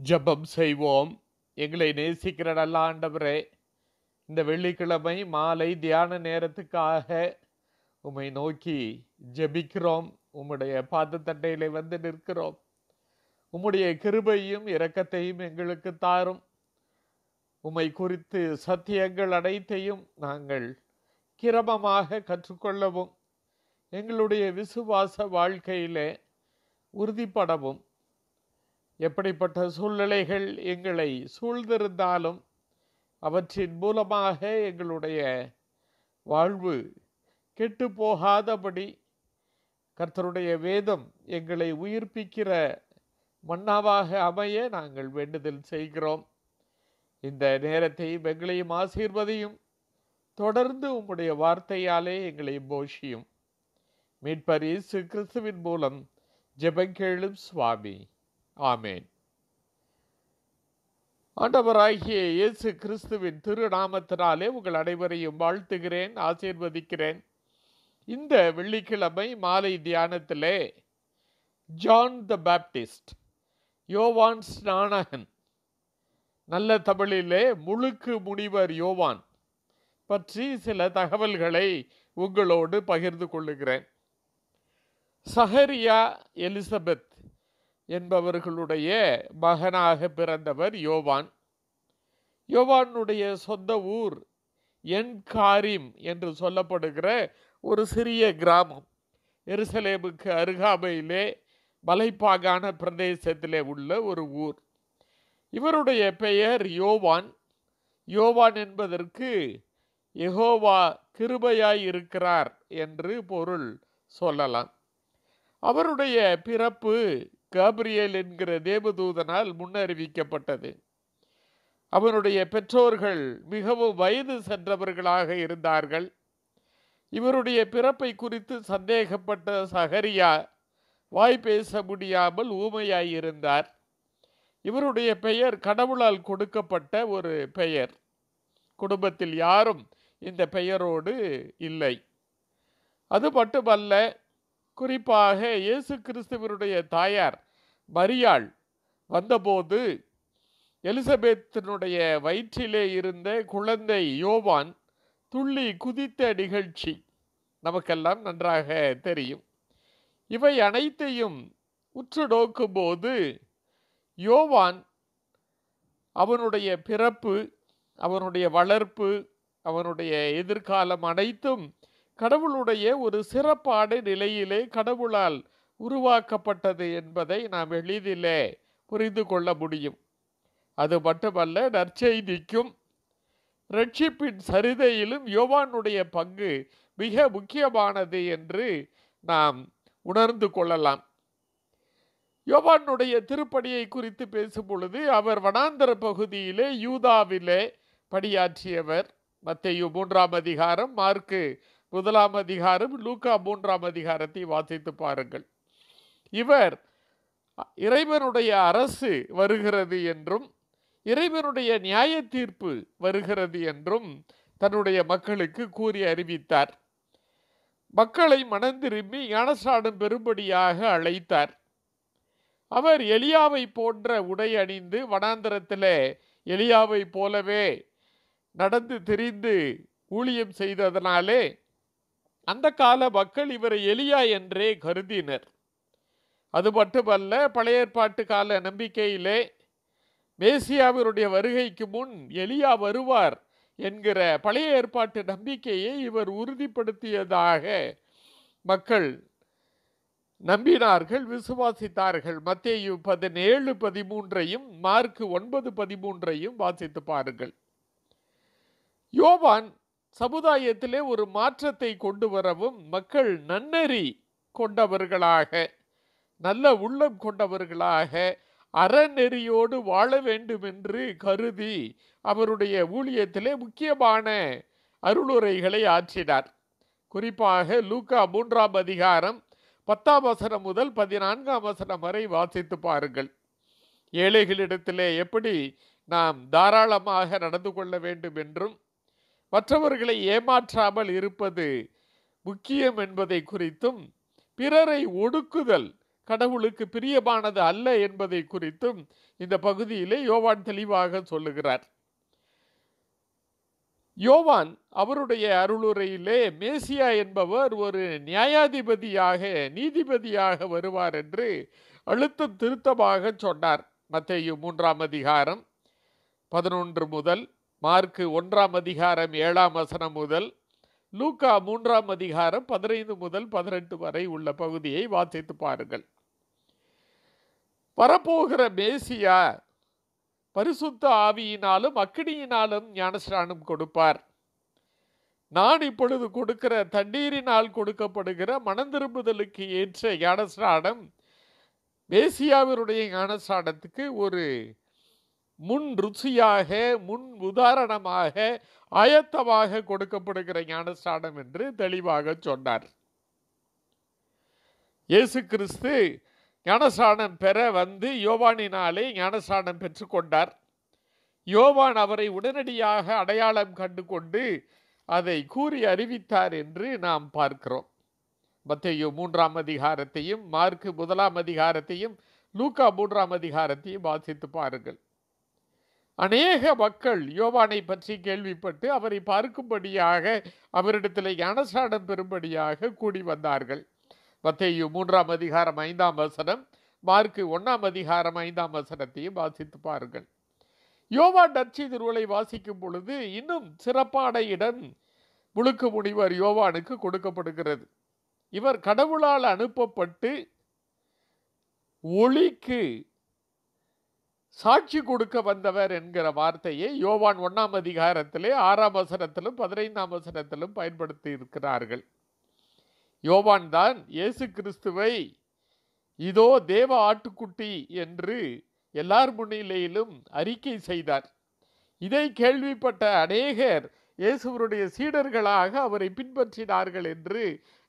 ஜெபம் செய்வோம். எங்களை நேசிக்கிற நல்ல ஆண்டவரே இந்த வெள்ளிக்கிழமை மாலை தியான நேரத்துக்காக உம்மை நோக்கி ஜெபிக்கிறோம். உம்முடைய பாதத்தட்டையிலே வந்து நிற்கிறோம். உம்முடைய கிருபையும் இரக்கத்தையும் எங்களுக்கு தாரும். உம்மை குறித்து சத்தியங்கள் அனைத்தையும் நாங்கள் கிரமமாக கற்றுக்கொள்ளவும் எங்களுடைய விசுவாச வாழ்க்கையிலே உறுதிப்படவும் எப்படிப்பட்ட சூழ்நிலைகள் எங்களை சூழ்ந்திருந்தாலும் அவற்றின் மூலமாக எங்களுடைய வாழ்வு கெட்டு போகாதபடி கர்த்தருடைய வேதம் எங்களை உயிர்ப்பிக்கிற மன்னாவாக அமைய நாங்கள் வேண்டுதல் செய்கிறோம். இந்த நேரத்தையும் எங்களையும் ஆசீர்வதியும். தொடர்ந்து உம்முடைய வார்த்தையாலே எங்களை போஷியும் மீட்பர் இயேசு கிறிஸ்துவின் மூலம் ஜெபங்கேளும் சுவாமி. ஆமேன். ஆண்டவராகிய இயேசு கிறிஸ்துவின் திருநாமத்தினாலே உங்கள் அனைவரையும் வாழ்த்துகிறேன் ஆசீர்வதிக்கிறேன். இந்த வெள்ளிக்கிழமை மாலை தியானத்திலே ஜான் த பேப்டிஸ்ட் யோவான் ஸ்நானகன் நல்ல தமிழிலே முழுக்கு முனிவர் யோவான் பற்றி சில தகவல்களை உங்களோடு பகிர்ந்து கொள்ளுகிறேன். சஹரியா எலிசபெத் என்பவர்களுடைய மகனாக பிறந்தவர் யோவான். யோவானுடைய சொந்த ஊர் என் காரிம் என்று சொல்லப்படுகிற ஒரு சிறிய கிராமம். எருசலேமுக்கு அருகாமையிலே மலைப்பாகான பிரதேசத்திலே உள்ள ஒரு ஊர். இவருடைய பெயர் யோவான். யோவான் என்பதற்கு எகோவா கிருபையாய் இருக்கிறார் என்று பொருள் சொல்லலாம். அவருடைய பிறப்பு காபிரியல் என்கிற தேவதூதனால் முன்னறிவிக்கப்பட்டது. அவனுடைய பெற்றோர்கள் மிகவும் வயது சென்றவர்களாக இருந்தார்கள். இவருடைய பிறப்பை குறித்து சந்தேகப்பட்ட சகரியா வாய் பேச முடியாமல் ஊமையாயிருந்தார் இவருடைய பெயர் கடவுளால் கொடுக்கப்பட்ட ஒரு பெயர். குடும்பத்தில் யாரும் இந்த பெயரோடு இல்லை. அது மட்டுமல்ல குறிப்பாக இயேசு கிறிஸ்துவருடைய தாயார் மரியாள் வந்தபோது எலிசபெத்தினுடைய வயிற்றிலே இருந்த குழந்தை யோவான் துள்ளி குதித்த நிகழ்ச்சி நமக்கெல்லாம் நன்றாக தெரியும். இவை அனைத்தையும் உற்று நோக்கும்போது யோவான் அவனுடைய பிறப்பு அவனுடைய வளர்ப்பு அவனுடைய எதிர்காலம் அனைத்தும் கடவுளுடைய ஒரு சிறப்பான நிலையிலே கடவுளால் உருவாக்கப்பட்டது என்பதை நாம் எளிதிலே புரிந்து கொள்ள முடியும். அது மட்டுமல்ல நற்செய்திக்கும் ரட்சிப்பின் சரிதையிலும் யோவானுடைய பங்கு மிக முக்கியமானது என்று நாம் உணர்ந்து கொள்ளலாம். யோவானுடைய திருப்பணியை குறித்து பேசும் பொழுது அவர் வனாந்தர பகுதியிலே யூதாவிலே பணியாற்றியவர். மத்தையு மூன்றாம் அதிகாரம் மார்க்கு முதலாம் அதிகாரம் லூக்கா மூன்றாம் அதிகாரத்தை வாசித்து பாருங்கள். இவர் இறைவனுடைய அரசு வருகிறது என்றும் இறைவனுடைய நியாய தீர்ப்பு வருகிறது என்றும் தன்னுடைய மக்களுக்கு கூறி அறிவித்தார். மக்களை மனந்திரும்பி ஞானஸ்நானம் பெறும்படியாக அழைத்தார். அவர் எலியாவை போன்ற உடை அணிந்து வனாந்தரத்திலே எலியாவை போலவே நடந்து திரிந்து ஊழியம் செய்ததனாலே அந்த கால மக்கள் இவரை எலியா என்றே கருதினர். அது மட்டுமல்ல பழைய ஏற்பாட்டு கால நம்பிக்கையிலே மேசியாவினுடைய வருகைக்கு முன் எலியா வருவார் என்கிற பழைய ஏற்பாட்டு நம்பிக்கையை இவர் உறுதிப்படுத்தியதாக மக்கள் நம்பினார்கள் விசுவாசித்தார்கள். மத்தேயு பதினேழு பதிமூன்றையும் மார்க்கு ஒன்பது பதிமூன்றையும் வாசித்து பாருங்கள். யோவான் சமுதாயத்திலே ஒரு மாற்றத்தை கொண்டு வரவும் மக்கள் நன்னறி கொண்டவர்களாக நல்ல உள்ளம் கொண்டவர்களாக அறநெறியோடு வாழ வேண்டும் என்று கருதி அவருடைய ஊழியத்திலே முக்கியமான அருளுரைகளை ஆற்றினார். குறிப்பாக லூக்கா மூன்றாம் அதிகாரம் பத்தாம் வசனம் முதல் பதினான்காம் வசனம் வரை வாசித்து பாருங்கள். ஏழைகளிடத்திலே எப்படி நாம் தாராளமாக நடந்து கொள்ள வேண்டும் என்றும் மற்றவர்களை ஏமாற்றாமல் இருப்பது முக்கியம் என்பதை குறித்தும் பிறரை ஒடுக்குதல் கடவுளுக்கு பிரியமானது அல்ல என்பதை குறித்தும் இந்த பகுதியிலே யோவான் தெளிவாக சொல்லுகிறார். யோவான் அவருடைய அருளுரையிலே மேசியா என்பவர் ஒரு நியாயாதிபதியாக நீதிபதியாக வருவார் என்று அழுத்தம் திருத்தமாக சொன்னார். மத்தேயு மூன்றாம் அதிகாரம் பதினொன்று முதல் மார்க்கு ஒன்றாம் அதிகாரம் ஏழாம் வசனம் முதல் லூக்கா மூன்றாம் அதிகாரம் பதினைந்து முதல் பதினெட்டு வரை உள்ள பகுதியை வாசித்து பாருங்கள். வரப்போகிற மேசியா பரிசுத்த ஆவியினாலும் அக்கினியினாலும் ஞானஸ்நானம் கொடுப்பார். நான் இப்பொழுது கொடுக்கிற தண்ணீரினால் கொடுக்கப்படுகிற மனந்திரும்புதலுக்கு ஏற்ற ஞானஸ்நானம் மேசியாவினுடைய ஞானஸ்நானத்துக்கு ஒரு முன் ருசியாக முன் உதாரணமாக ஆயத்தமாக கொடுக்கப்படுகிற ஞானஸ்தானம் என்று தெளிவாக சொன்னார். இயேசு கிறிஸ்து ஞானஸ்தானம் பெற வந்து யோவானினாலே ஞானஸ்தானம் பெற்றுக்கொண்டார் யோவான் அவரை உடனடியாக அடையாளம் கண்டு கொண்டு அதை கூறி அறிவித்தார் என்று நாம் பார்க்கிறோம். மத்தையோ மூன்றாம் அதிகாரத்தையும் மார்க்கு முதலாம் அதிகாரத்தையும் லூக்கா மூன்றாம் அதிகாரத்தையும் வாசித்து பாருங்கள். அநேக மக்கள் யோவானை பற்றி கேள்விப்பட்டு அவரை பார்க்கும்படியாக அவரிடத்தில் ஞானஸ்நானம் பெறும்படியாக கூடி வந்தார்கள். மத்தேயு மூன்றாம் அதிகாரம் ஐந்தாம் வசனம் மார்க்கு ஒன்றாம் அதிகாரம் ஐந்தாம் வசனத்தையும் வாசித்து பாருங்கள். யோவா நற்சி திருவலை வாசிக்கும் பொழுது இன்னும் சிறப்பான இடம் முழுக்க முனிவர் யோவானுக்கு கொடுக்கப்படுகிறது. இவர் கடவுளால் அனுப்பப்பட்டு ஒளிக்கு சாட்சி கொடுக்க வந்தவர் என்கிற வார்த்தையை யோவான் ஒன்றாம் அதிகாரத்திலே ஆறாம் வசனத்திலும் பதினைந்தாம் வசனத்திலும் பயன்படுத்தி இருக்கிறார்கள். யோவான் தான் இயேசு கிறிஸ்துவை இதோ தேவ ஆட்டுக்குட்டி என்று எல்லார் முன்னிலையிலும் அறிக்கை செய்தார். இதை கேள்விப்பட்ட அநேகர் இயேசுவருடைய சீடர்களாக அவரை பின்பற்றினார்கள் என்று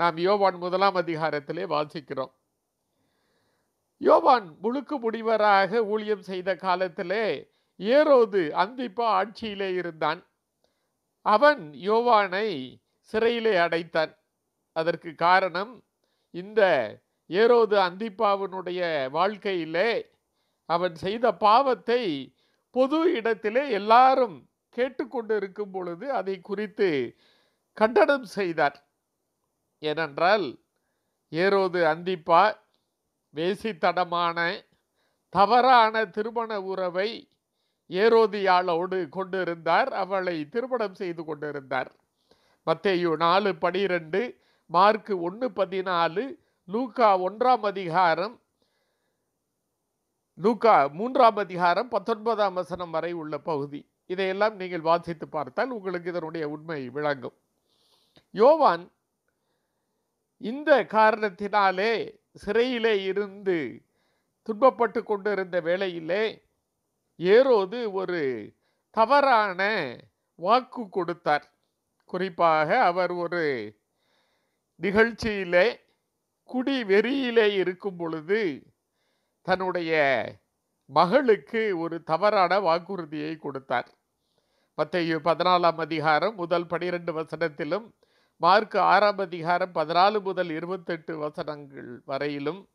நாம் யோவான் முதலாம் அதிகாரத்திலே வாசிக்கிறோம். யோவான் முழுக்கு முடிவராக ஊழியம் செய்த காலத்திலே ஏரோது அந்திப்பா ஆட்சியிலே இருந்தான். அவன் யோவானை சிறையிலே அடைத்தான். அதற்கு காரணம் இந்த ஏரோது அந்திப்பாவினுடைய வாழ்க்கையிலே அவன் செய்த பாவத்தை பொது இடத்திலே எல்லாரும் கேட்டுக்கொண்டு இருக்கும் பொழுது அதை குறித்து கண்டனம் செய்தார். ஏனென்றால் ஏரோது அந்திப்பா வேசித்தனமான தவறான திருமண உறவை ஏரோதியாளோடு கொண்டிருந்தார். அவளை திருமணம் செய்து கொண்டிருந்தார். மத்தேயு நாலு பனிரெண்டு மார்க்கு ஒன்று பதினாலு லூக்கா ஒன்றாம் அதிகாரம் லூக்கா மூன்றாம் அதிகாரம் பத்தொன்பதாம் வசனம் வரை உள்ள பகுதி. இதையெல்லாம் நீங்கள் வாசித்து பார்த்தால் உங்களுக்கு இதனுடைய உண்மை விளங்கும். யோவான் இந்த காரணத்தினாலே சிறையிலே இருந்து துன்பப்பட்டு கொண்டிருந்த வேளையிலே ஏரோது ஒரு தவறான வாக்கு கொடுத்தார். குறிப்பாக அவர் ஒரு நிகழ்ச்சியிலே குடி வெறியிலே இருக்கும் பொழுது தன்னுடைய மகளுக்கு ஒரு தவறான வாக்குறுதியை கொடுத்தார். மத்தையு பதினாலாம் அதிகாரம் முதல் பனிரெண்டு வசனத்திலும் மார்க் ஆறாம் அதிகாரம் பதினாலு முதல் இருபத்தெட்டு வசனங்கள் வரையிலும்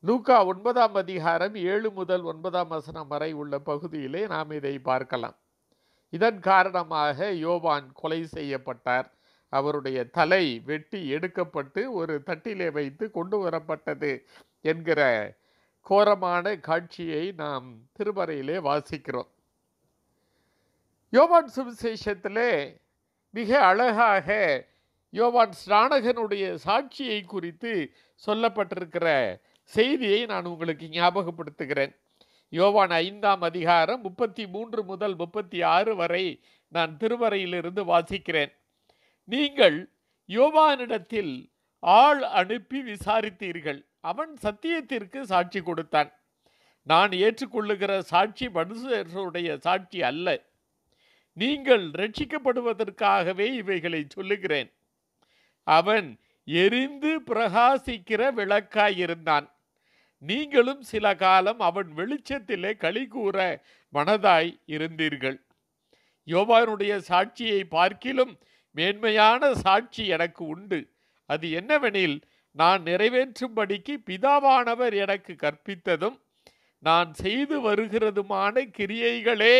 லூக்கா ஒன்பதாம் அதிகாரம் ஏழு முதல் ஒன்பதாம் வசனம் வரை உள்ள பகுதியிலே நாம் இதை பார்க்கலாம். இதன் காரணமாக யோவான் கொலை செய்யப்பட்டார். அவருடைய தலை வெட்டி எடுக்கப்பட்டு ஒரு தட்டிலே வைத்து கொண்டு வரப்பட்டது என்கிற கோரமான காட்சியை நாம் திருமறையிலே வாசிக்கிறோம். யோவான் சுவிசேஷத்திலே மிக அழகாக யோவான் ஸ்நானகனுடைய சாட்சியை குறித்து சொல்லப்பட்டிருக்கிற செய்தியை நான் உங்களுக்கு ஞாபகப்படுத்துகிறேன். யோவான் ஐந்தாம் அதிகாரம் முப்பத்தி மூன்று முதல் முப்பத்தி ஆறு வரை நான் திருவரையிலிருந்து வாசிக்கிறேன். நீங்கள் யோவானிடத்தில் ஆள் அனுப்பி விசாரித்தீர்கள். அவன் சத்தியத்திற்கு சாட்சி கொடுத்தான். நான் ஏற்றுக்கொள்ளுகிற சாட்சி மனுஷருடைய சாட்சி அல்ல. நீங்கள் ரட்சிக்கப்படுவதற்காகவே இவைகளை சொல்லுகிறேன். அவன் எரிந்து பிரகாசிக்கிற விளக்காயிருந்தான் நீங்களும் சில காலம் அவன் வெளிச்சத்திலே களி கூற மனதாய் இருந்தீர்கள். யோவானுடைய சாட்சியை பார்க்கிலும் மேன்மையான சாட்சி எனக்கு உண்டு. அது என்னவெனில் நான் நிறைவேற்றும்படிக்கு பிதாவானவர் எனக்கு கற்பித்ததும் நான் செய்து வருகிறதுமான கிரியைகளே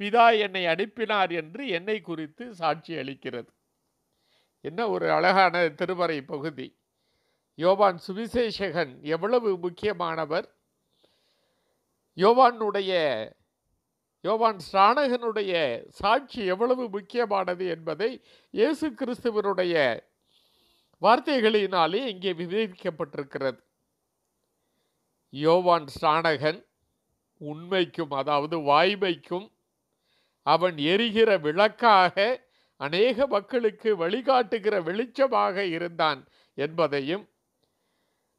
பிதா என்னை அனுப்பினார் என்று என்னை குறித்து சாட்சி அளிக்கிறது. என்ன ஒரு அழகான திருமறை பகுதி. யோவான் சுவிசேஷகன் எவ்வளவு முக்கியமானவர்? யோவானுடைய யோவான் ஸ்ராணகனுடைய சாட்சி எவ்வளவு முக்கியமானது என்பதை இயேசு கிறிஸ்துவனுடைய வார்த்தைகளினாலே இங்கே விவரிக்கப்பட்டிருக்கிறது. யோவான் ஸ்ராணகன் உண்மைக்கும் அதாவது வாய்மைக்கும் அவன் எரிகிற விளக்காக அநேக மக்களுக்கு வழிகாட்டுகிற வெளிச்சமாக இருந்தான் என்பதையும்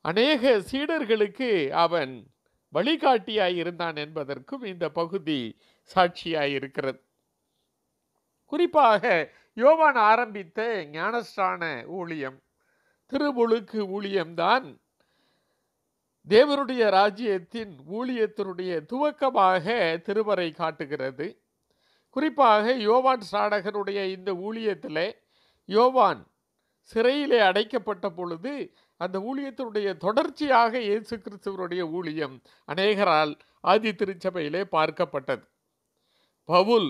அநேக சீடர்களுக்கு அவன் வழிகாட்டியாய் இருந்தான் என்பதற்கும் இந்த பகுதி சாட்சியாய் இருக்கிறது. குறிப்பாக யோவான் ஆரம்பித்த ஞானஸ்தான ஊழியம் திருமுழுக்கு ஊழியம்தான் தேவனுடைய ராஜ்யத்தின் ஊழியத்தினுடைய துவக்கமாக திருவரை காட்டுகிறது. குறிப்பாக யோவான் சாடகனுடைய இந்த ஊழியத்தில் யோவான் சிறையிலே அடைக்கப்பட்ட பொழுது அந்த ஊழியத்தினுடைய தொடர்ச்சியாக இயேசு கிறிஸ்துவனுடைய ஊழியம் அநேகரால் ஆதி திருச்சபையிலே பார்க்கப்பட்டது. பவுல்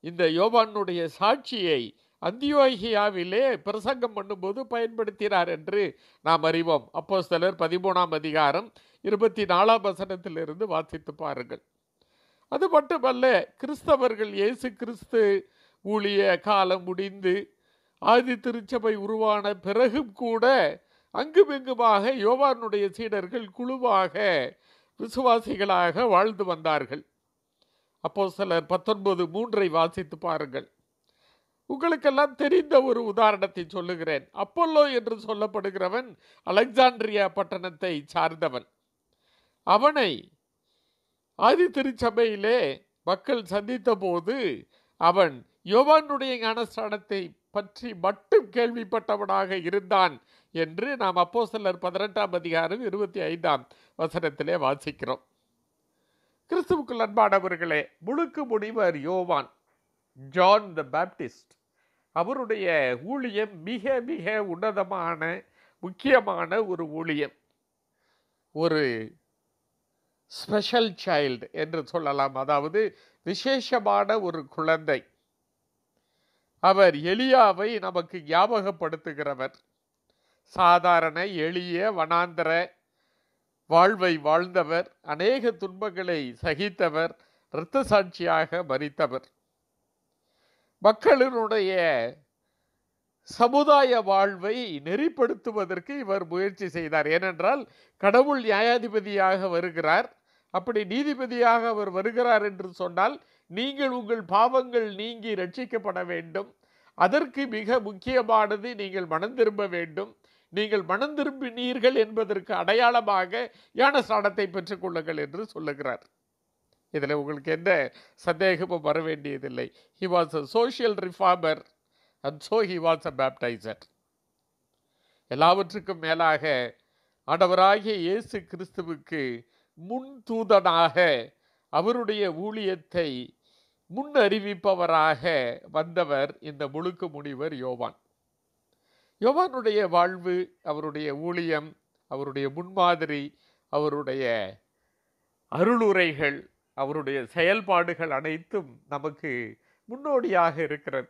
இந்த யோவானுடைய சாட்சியை அந்தியோகியாவிலே பிரசங்கம் பண்ணும்போது பயன்படுத்தினார் என்று நாம் அறிவோம். அப்போ சிலர் பதிமூணாம் அதிகாரம் இருபத்தி நாலாம் வசனத்திலிருந்து வாசித்து பாருங்கள். அது மட்டுமல்ல கிறிஸ்தவர்கள் இயேசு கிறிஸ்து ஊழிய காலம் முடிந்து ஆதி திருச்சபை உருவான பிறகும் கூட அங்குமிங்குமாக யோவானுடைய சீடர்கள் குழுவாக விசுவாசிகளாக வாழ்ந்து வந்தார்கள். அப்போ சிலர் பத்தொன்பது மூன்றை வாசித்து பாருங்கள். உங்களுக்கெல்லாம் தெரிந்த ஒரு உதாரணத்தை சொல்லுகிறேன். அப்பல்லோ என்று சொல்லப்படுகிறவன் அலெக்சாண்ட்ரியா பட்டணத்தை சார்ந்தவன். அவனை ஆதி திருச்சபையிலே மக்கள் சந்தித்த போது அவன் யோவானுடைய ஞானஸ்தானத்தை பற்றி மட்டும் கேள்விப்பட்டவனாக இருந்தான் என்று நாம் அப்போ சிலர் பதினெட்டாம் அதிகாரம் இருபத்தி ஐந்தாம் வசனத்திலே வாசிக்கிறோம். கிறிஸ்துவுக்குள் அன்பானவர்களே முழுக்கு முனிவர் யோவான் ஜான் த பேப்டிஸ்ட் அவருடைய ஊழியம் மிக மிக உன்னதமான முக்கியமான ஒரு ஊழியம். ஒரு ஸ்பெஷல் சைல்டு என்று சொல்லலாம். அதாவது விசேஷமான ஒரு குழந்தை. அவர் எளியாவை நமக்கு ஞாபகப்படுத்துகிறவர். சாதாரண எளிய வனாந்தர வாழ்வை வாழ்ந்தவர் அநேக துன்பங்களை சகித்தவர் இரத்த சாட்சியாக மறித்தவர். மக்களினுடைய சமுதாய வாழ்வை நெறிப்படுத்துவதற்கு இவர் முயற்சி செய்தார். ஏனென்றால் கடவுள் நியாயாதிபதியாக வருகிறார். அப்படி நீதிபதியாக அவர் வருகிறார் என்று சொன்னால் நீங்கள் உங்கள் பாவங்கள் நீங்கி ரட்சிக்கப்பட வேண்டும். அதற்கு மிக முக்கியமானது நீங்கள் மனம் திரும்ப வேண்டும். நீங்கள் மனம் திரும்பினீர்கள் என்பதற்கு அடையாளமாக ஞானஸ்தானத்தை பெற்றுக்கொள்ளுங்கள் என்று சொல்லுகிறார். இதில் உங்களுக்கு எந்த சந்தேகமும் வர வேண்டியதில்லை. He was a social reformer and so he was a baptizer எல்லாவற்றுக்கும் மேலாக ஆண்டவராகிய இயேசு கிறிஸ்துவுக்கு முன் தூதனாக அவருடைய ஊழியத்தை முன் அறிவிப்பவராக வந்தவர் இந்த முழுக்கு முனிவர் யோவான். யோவானுடைய வாழ்வு அவருடைய ஊழியம் அவருடைய முன்மாதிரி அவருடைய அருளுரைகள் அவருடைய செயல்பாடுகள் அனைத்தும் நமக்கு முன்னோடியாக இருக்கிறது.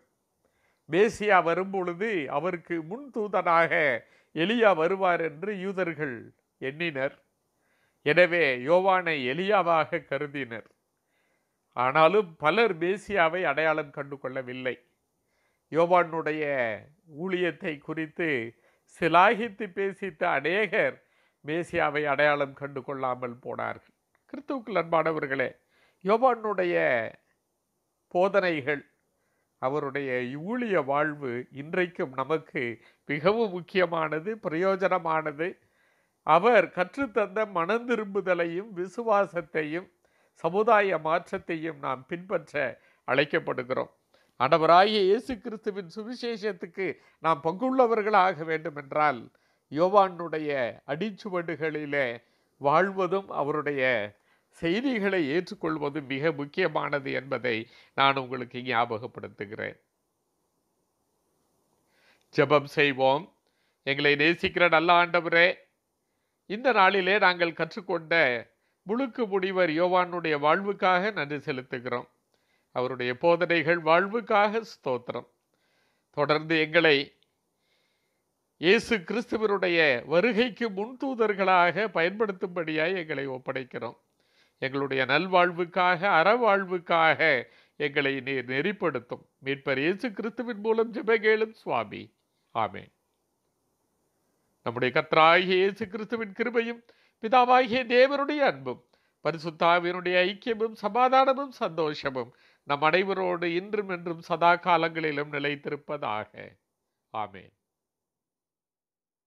மேசியா வரும்பொழுது அவருக்கு முன் தூதனாக எலியா வருவார் என்று யூதர்கள் எண்ணினர். எனவே யோவானை எலியாவாக கருதினர். ஆனாலும் பலர் மேசியாவை அடையாளம் கண்டு கொள்ளவில்லை யோவானுடைய ஊழியத்தை குறித்து சிலாகித்து பேசித்த அநேகர் மேசியாவை அடையாளம் கண்டு கொள்ளாமல் போனார்கள். கிறிஸ்துவுக்குள் அன்பானவர்களே யோவானுடைய போதனைகள் அவருடைய ஊழிய வாழ்வு இன்றைக்கும் நமக்கு மிகவும் முக்கியமானது பிரயோஜனமானது. அவர் கற்றுத்தந்த மனந்திரும்புதலையும் விசுவாசத்தையும் சமுதாய மாற்றத்தையும் நாம் பின்பற்ற அழைக்கப்படுகிறோம். ஆண்டவராகிய இயேசு கிறிஸ்துவின் சுவிசேஷத்துக்கு நாம் பங்குள்ளவர்களாக வேண்டுமென்றால் யோவானுடைய அடிச்சுவடுகளிலே வாழ்வதும் அவருடைய செய்திகளை ஏற்றுக்கொள்வதும் மிக முக்கியமானது என்பதை நான் உங்களுக்கு ஞாபகப்படுத்துகிறேன். ஜெபம் செய்வோம். எங்களை நேசிக்கிற நல்ல ஆண்டவரே இந்த நாளிலே நாங்கள் கற்றுக்கொண்ட முழுக்கு முடிவர் யோவானுடைய வாழ்வுக்காக நன்றி செலுத்துகிறோம். அவருடைய போதனைகள் வாழ்வுக்காக ஸ்தோத்திரம். தொடர்ந்து எங்களை இயேசு கிறிஸ்துவனுடைய வருகைக்கு முன்தூதர்களாக பயன்படுத்தும்படியாய் எங்களை ஒப்படைக்கிறோம். எங்களுடைய நல்வாழ்வுக்காக அறவாழ்வுக்காக எங்களை நீர் நெறிப்படுத்தும். மீட்பர் இயேசு கிறிஸ்துவின் மூலம் ஜெபகேளும் சுவாமி. ஆமேன். நம்முடைய கர்த்தராகிய இயேசு கிறிஸ்துவின் கிருபையும் பிதாவாகிய தேவனுடைய அன்பும் பரிசுத்தாவினுடைய ஐக்கியமும் சமாதானமும் சந்தோஷமும் நம் அனைவரோடு இன்றும் என்றும் சதா காலங்களிலும் நிலைத்திருப்பதாக. ஆமேன்.